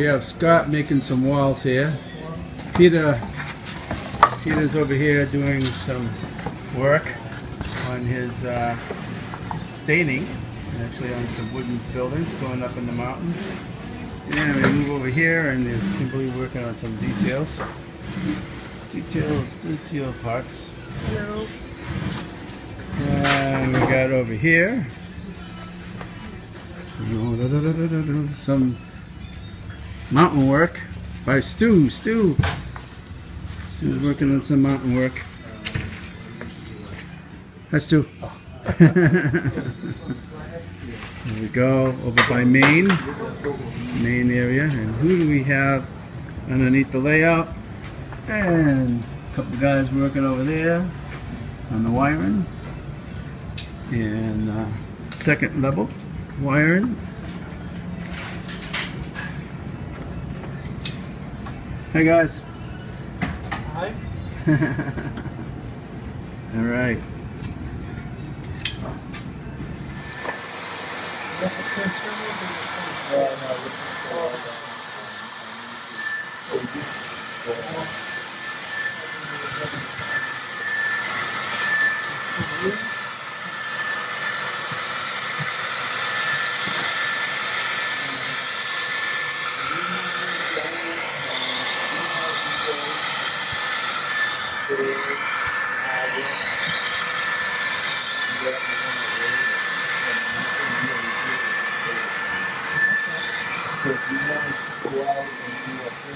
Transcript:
have Scott making some walls here. Peter, Peter's over here doing some work on his uh, staining, actually on some wooden buildings going up in the mountains. And we move over here, and there's Kimberly working on some details. Details, detail parts. Hello. And we got over here some mountain work by Stu. Stu. Stu's working on some mountain work. Hi, Stu. There we go, over by Maine, Maine area. And who do we have underneath the layout? And a couple guys working over there on the wiring. And uh, second level wiring. Hey guys. Hi. All right. So if disuruh aja Thank you.